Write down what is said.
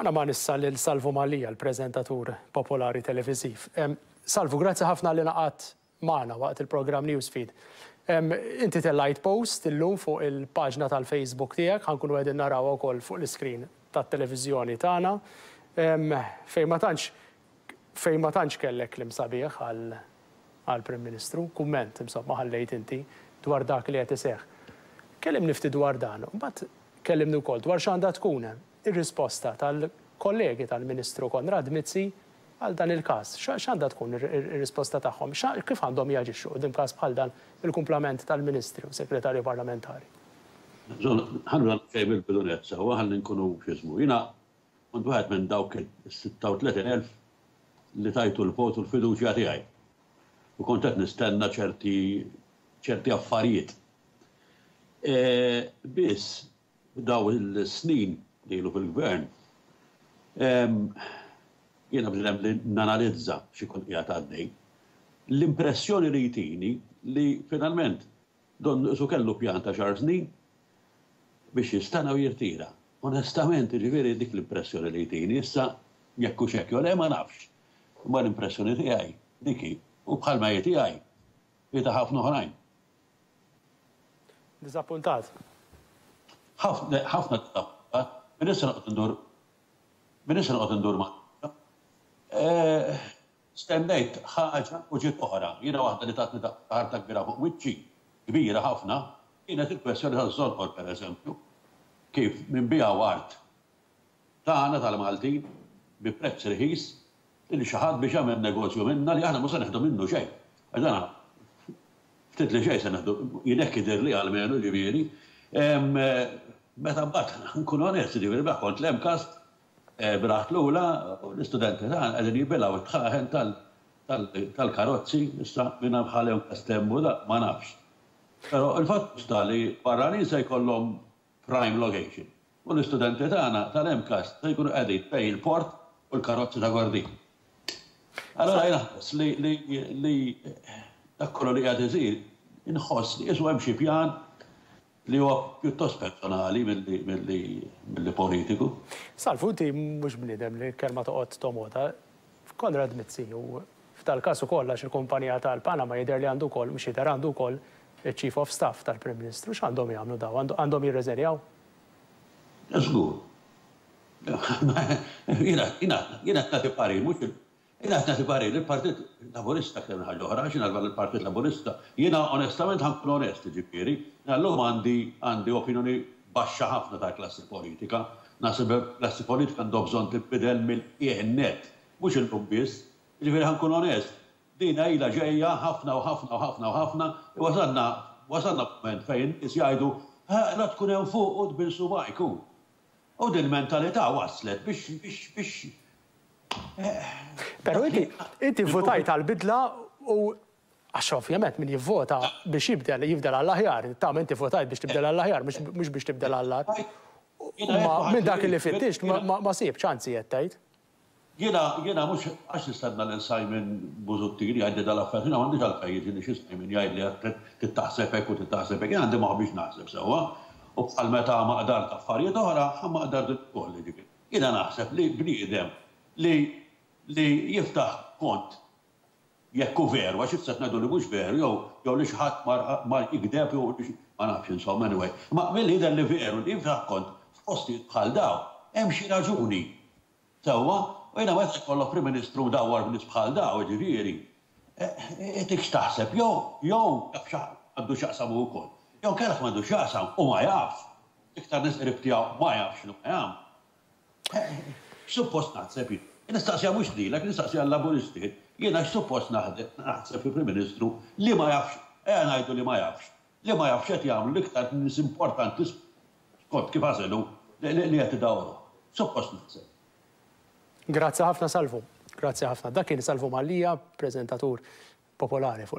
Għana ma nissa lil Salvu Malija, l-prezentatur popolari televisiv. Salvu, grazzi ħafna li naqat maħna waqt il-program Newsfeed. Inti tellajt post illum fuq il-paġna tal-Facebook tijak, ħankun għedin naraw ukoll fuq l-iskrin tat-televizjoni tagħna. Fej ma tantx Fejn ma tantx kellek kliem sabiħ għall-Prim Ministru, kumment, insomma, ħallejt inti dwar dak li qed iseħħ. Kellimni ftit dwar dan, u mbagħad kellimni wkoll dwar x'għandha tkun ir-risposta tal-kollegi tal-Ministru Konrad Mizzi għal dan il-każ. X'għandha tkun ir-risposta tagħhom? Kif għandhom jaġixxu quddiem każ bħal dan il-kumplament tal-Ministri u Segretarji Parlamentari? Ħallu nagħlqu il-bidu nett sewwa ħalli nkunu, x'ismu, jiena Kont wieħed minn dawk is-36,000 li tajtu l-vot u l-fiduċja tiegħi. U kont qed nistenna ċerti ċerti affarijiet. E, biss daw il-snin li ilu fil-gvern, jiena bżidem li nanalizza xi kont qiegħed għaddej. L-impressjoni li jtini li finalment Don Luis u kellu pjan ta' xahar snin biex jistana u jirtira. Onestament, jiġifieri dik l-impressjoni li jtini. Issa jekk hux hekk jew le ma nafx. Imma l-impressjoni tiegħi dik hi. U bħalma hi tiegħi, hi ta' ħafna oħrajn. Diżappuntat? Ħafna, ħafna diżappuntat. Min issa noqgħod indur, min issa noqgħod indur ma' Antonio. Stennejt ħaġa u ġiet oħra. Jiena waħda li tatni daqqa ħarta kbira fuq wiċċi, kbira ħafna, kienet il-kwestjoni taż-żonqor pereżempju, kif minbiegħu art tagħna tal-Maltin bi prezz rħis lil xi ħadd biex jagħmel negozju minnha li aħna mhux se neħdu minnu xejn. Għax dan ftit li xejn se neħdu, jien hekk jidhirli almenu, jiġifieri, meta mbagħad nkun onest, jiġifieri mela kont l-MCAST, B'raħt l-ula, l-istudenti tagħna qegħdin jibilgħu t-tħaħen tal-karozzi issa minn hemm ħa lew ta' stem u dak ma nafx. Però il-fatt hu sta li barranin se jkollhom prime location u l-istudenti tagħna tal-MCAST se jkunu qegħdin bejn il-port u l-karozzi ta' Kordin. Allura jien nħoss li dak kollu li qiegħed isir inħoss li qisu hemm xi pjan Li huwa pjuttost personali milli politiku. Salvu, inti mhux bniedem li l-kelma toqgħod tomgħodha. Konrad Mizzi, u f'dal-każ ukoll għax il-kumpanija tal-Panama jidher li għandu wkoll, mhux jidher, għandu wkoll iċ-Chief of Staff tal-Prim Ministru, x'għandhom jagħmlu dawn? Għandhom jirriżenjaw? Żgur. Jiena qed nagħti parir, mhux Jien qed nagħti parir lill-Partit Laburista aktar minn ħaġa oħra, għax jiena dwar il-Partit Laburista, jiena onestament ħa nkun onest, jiġifieri, jiena llum għandi għandi opinjoni baxxa ħafna tal-klassi politika. Naħseb li l-klassi politika għandha bżonn tinbidel mill-qiegħ in-nett, mhux illum biss. Jiġifieri ħa nkun onest, dina ilha ġejja ħafna u ħafna u ħafna u ħafna, wasalna wasalna mument fejn in-nies jgħidu, Eħ, la tkun hemm fuq u tbin subgħajk, hu. U din mentalità wasslet biex biex biex. Però inti inti vvutajt għal bidla u għax ovvjament min jivvota biex jibdel jibdel għall-aħjar, tama inti vvotajt biex tibdel għall-aħjar mhux biex tibdel għall-agħar. Minn dak li fittixt ma sibtx, anzi qed tgħid. Jiena, jiena mhux għax nistenna lil Simon Busuttil jgħidli dal-affarijiet, jiena m'għandix għalfejn jiġini xi Simon jgħidli trid taħseb hekk u trid taħseb hekk, jien għandi moħħ biex naħseb sewwa u bħal meta ma qdart affarijiet oħra, ma qdart din ukoll, jiġifieri jiena naħseb li bniedem li li jiftaħ kont Jekk hu veru, għax issa qed ngħidu li mhux veru jew jew li xi ħadd mar mar jigdeb jew li xi ma nafx insomma anyway. Imma milli jidher li veru li jiftaħ kont f'postijiet bħal dawn hemm xi raġuni. Sewwa? U jiena meta jkollok Prim Ministru mdawwar b'nies bħal dawn, jiġifieri, jagħtik x'taħseb. Jew jew jaf x'għandu x'jaqsam hu wkoll. Jew inkella jaf m'għandu x'jaqsam u ma jafx. Iktar nies qrib tiegħu ma jafx x'inhu ma jagħmlu. X'suppost naħseb jien? Nistaqsiha mhux lilek, nistaqsiha l-Laburisti. Jiena x'suppost naħseb fi Prim Ministru li ma jafx, ejja ngħidu li ma jafx, li ma jafx x'qed jagħmlu l-iktar nies importanti skont kif għażel hu li qed idawwruh. X'suppost naħseb? Grazzi ħafna Salvu. Grazzi ħafna. Dak kien Salvu Mallia, preżentatur popolari fuq.